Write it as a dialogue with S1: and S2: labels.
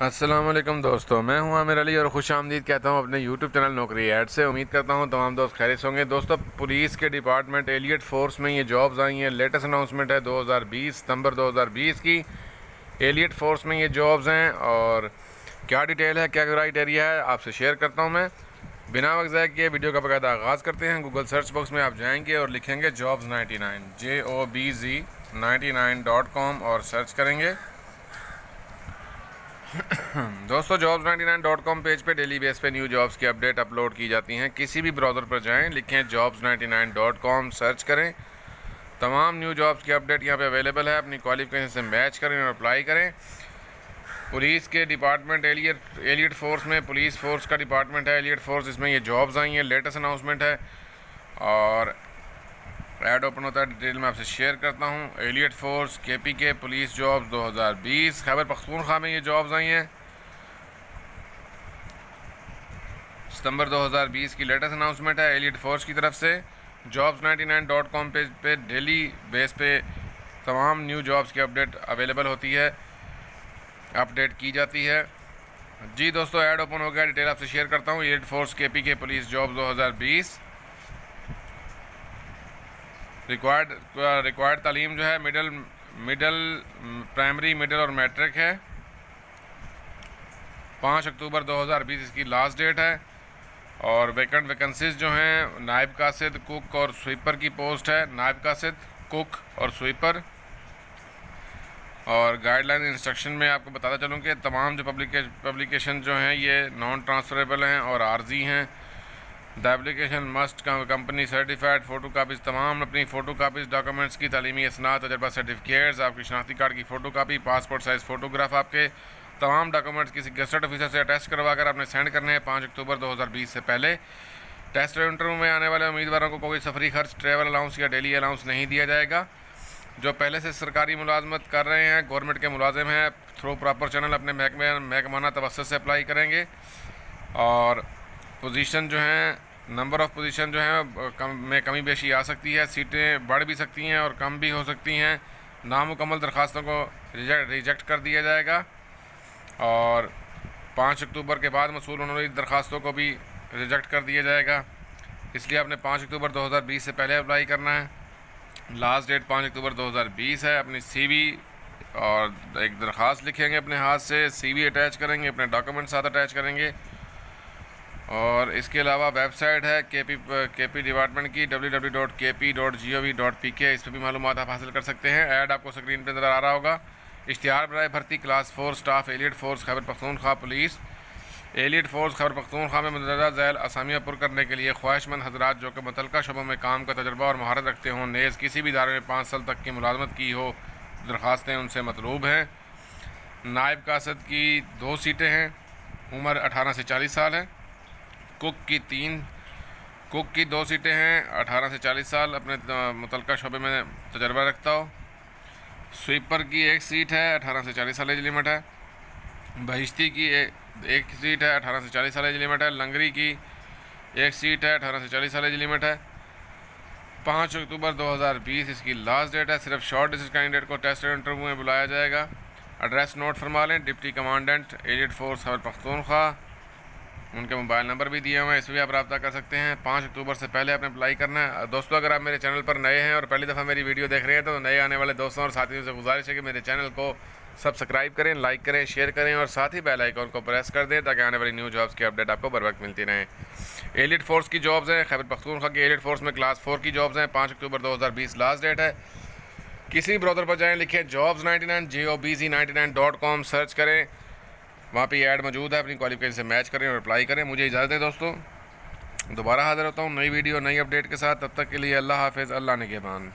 S1: السلام علیکم دوستو، میں ہوں عامر علی اور خوش آمدید کہتا ہوں اپنے یوٹیوب چینل نوکری ایڈ سے۔ امید کرتا ہوں تمام دوست خیریت ہوں گے۔ دوستو، پولیس کے ڈپارٹمنٹ ایلیٹ فورس میں یہ جابز آئی ہیں۔ لیٹسٹ اناؤنسمنٹ ہے دو ہزار بیس، ستمبر دو ہزار بیس کی۔ ایلیٹ فورس میں یہ جابز ہیں اور کیا ڈیٹیل ہے، کیا کرائٹیریا ہے، آپ سے شیئر کرتا ہوں میں۔ بنا وقت ضائع کیے، ویڈیو کا باقاعدہ آغاز کرتے ہیں۔ گوگل سرچ باکس میں آپ جائیں گے اور لکھیں گے jobs ninety nine, J O B Z ninety nine dot com اور سرچ کریں گے۔ دوستو jobs ninety nine dot com page پہ ڈیلی بیس پہ نیو جابز کی اپڈیٹ اپلوڈ کی جاتی ہیں۔ کسی بھی براؤزر پر جائیں، لکھیں jobs ninety nine dot com search کریں۔ تمام نیو جابز کی اپڈیٹ یہاں پہ اویلیبل ہے۔ اپنی کوالیفکیشن سے میچ کریں اور اپلائی کریں۔ پولیس کے ڈپارٹمنٹ ایلیٹ ایلیٹ فورس میں پولیس فورس کا ڈپارٹمنٹ ہے۔ ایلیٹ فورس اس میں یہ جابز آئی ہیں۔ لیٹسٹ اناؤنسمنٹ ہے۔ اور ایڈ اوپن ہوتا ہے، ڈیٹیل میں آپ سے شیئر کرتا ہوں۔ ایلیٹ فورس، کے پی کے، پولیس جابز دو ہزار بیس۔ خیبر پختونخوا میں یہ جابز آئی ہیں۔ ستمبر دو ہزار بیس کی لیٹسٹ اناؤنسمنٹ ہے ایلیٹ فورس کی طرف سے۔ Jobs ninety nine dot com page پہ، ڈیلی بیس پہ تمام نیو جابز کی اپڈیٹ اویلیبل ہوتی ہے۔ اپڈیٹ کی جاتی ہے۔ جی دوستو، ایڈ اوپن ہو گیا۔ ڈیٹیل آپ سے شیئر کرتا ہوں۔ ایلیٹ فورس، کے پی کے، پولیس جابز دو ہزار بیس۔ ریکوائرڈ ریکوائرڈ تعلیم جو ہے مڈل مڈل پرائمری مڈل اور میٹرک ہے۔ پانچ اکتوبر دو ہزار بیس اس کی لاسٹ ڈیٹ ہے۔ اور ویکنٹ ویکنسیز جو ہیں، نائب قاصد کک اور سویپر کی پوسٹ ہے۔ نائب قاصد کک اور سویپر اور گائیڈ لائن انسٹرکشن میں آپ کو بتاتا چلوں کہ تمام جو پبلیکیشن جو ہیں، یہ نان ٹرانسفریبل ہیں اور عارضی ہیں۔ The application must company certified photocopies تمام اپنی فوٹو کاپیز ڈاکومنٹس کی تعلیمی اسناد، تجربہ سرٹیفکیٹس آپ کی شناختی کارڈ کی photocopy passport size photograph آپ کے تمام ڈاکومنٹس کسی گسٹ آفیسر سے اٹیسٹ کروا کر آپ نے سینڈ کرنے ہیں پانچ اکتوبر دو ہزار بیس سے پہلے. ٹیسٹ انٹرویو میں آنے والے امیدواروں کو کوئی سفری خرچ ٹریول الاؤنس یا ڈیلی الاؤنس نہیں دیا جائے گا. جو پہلے سے سرکاری ملازمت کر رہے ہیں گورنمنٹ کے ملازم ہیں تھرو پراپر چینل اپنے محکمہ، محکمانہ توسط سے اپلائی کریں گے. اور پوزیشن جو ہیں نمبر آف پوزیشن جو ہیں میں کمی بیشی آ سکتی ہے، سیٹیں بڑھ بھی سکتی ہیں اور کم بھی ہو سکتی ہیں۔ نامکمل درخواستوں کو ریجیکٹ کر دیا جائے گا۔ اور پانچ اکتوبر کے بعد مصول ہونے والی درخواستوں کو بھی ریجیکٹ کر دیا جائے گا۔ اس لیے آپ نے پانچ اکتوبر دو ہزار بیس سے پہلے اپلائی کرنا ہے۔ لاسٹ ڈیٹ پانچ اکتوبر دو ہزار بیس ہے۔ اپنی سی وی اور ایک درخواست لکھیں گے اپنے ہاتھ سے۔ سی وی اٹیچ کریں گے، اپنے ڈاکومنٹ ساتھ اٹیچ کریں گے۔ اور اس کے علاوہ ویب سائٹ ہے کے پی کے پی ڈپارٹمنٹ کی ڈبلیو ڈبلیو ڈاٹ کے پی ڈاٹ جی او وی ڈاٹ پی کے، اس پہ بھی معلومات آپ حاصل کر سکتے ہیں۔ ایڈ آپ کو سکرین پہ نظر آ رہا ہوگا۔ اشتہار برائے بھرتی class four staff elite force Khyber Pakhtunkhwa police. Elite force Khyber Pakhtunkhwa میں مندرجہ ذیل اسامیہ پر کرنے کے لیے خواہش مند حضرات جو کہ متعلقہ شعبوں میں کام کا تجربہ اور مہارت رکھتے ہوں، نیز کسی بھی ادارے میں پانچ سال تک کی ملازمت کی ہو، درخواستیں ان سے مطلوب ہیں۔ نائب قاصد کی دو سیٹیں ہیں، عمر اٹھارہ سے چالیس سال ہے کک کی تین کک کی دو سیٹیں ہیں، اٹھارہ سے چالیس سال، اپنے متعلقہ شعبے میں تجربہ رکھتا ہو سویپر کی ایک سیٹ ہے، اٹھارہ سے چالیس سال ایج لمٹ ہے۔ بہشتی کی ایک سیٹ ہے، اٹھارہ سے چالیس سال ایج لمٹ ہے۔ لنگری کی ایک سیٹ ہے، اٹھارہ سے چالیس سال ایج لمٹ ہے۔ پانچ اکتوبر دو ہزار بیس، اس کی لاسٹ ڈیٹ ہے۔ صرف شارٹ ڈسٹ کینڈیڈیٹ کو ٹیسٹ انٹرویو میں بلایا جائے گا۔ ایڈریس نوٹ فرما لیں۔ ڈپٹی کمانڈنٹ ایلیٹ فورس خبر پختونخوا۔ ان کے موبائل نمبر بھی دیے ہوئے ہیں، اس بھی آپ رابطہ کر سکتے ہیں۔ پانچ اکتوبر سے پہلے آپ نے اپلائی کرنا ہے۔ دوستو، اگر آپ میرے چینل پر نئے ہیں اور پہلی دفعہ میری ویڈیو دیکھ رہے ہیں، تو نئے آنے والے دوستوں اور ساتھیوں سے گزارش ہے کہ میرے چینل کو سبسکرائب کریں، لائک کریں، شیئر کریں اور ساتھ ہی بیل آئیکن کو پریس کر دیں تاکہ آنے والی نیو جابس کی اپڈیٹ آپ کو بر وقت ملتی رہیں ایلیٹ فورس کی جابز ہیں۔ خیبر پختونخوا کی ایلیٹ فورس میں کلاس فور کی جابز ہیں۔ پانچ اکتوبر دو ہزار بیس لاسٹ ڈیٹ ہے۔ کسی براؤزر پر جائیں، لکھیں jobs ninety nine G O B Z ninety nine dot com, search کریں۔ وہاں پہ یہ ایڈ موجود ہے، اپنی کوالیفکیشن سے میچ کریں اور اپلائی کریں۔ مجھے اجازت ہے دوستوں دوبارہ حاضر ہوتا ہوں نئی ویڈیو نئی اپڈیٹ کے ساتھ۔ تب تک کے لیے اللہ حافظ، اللہ نگہبان۔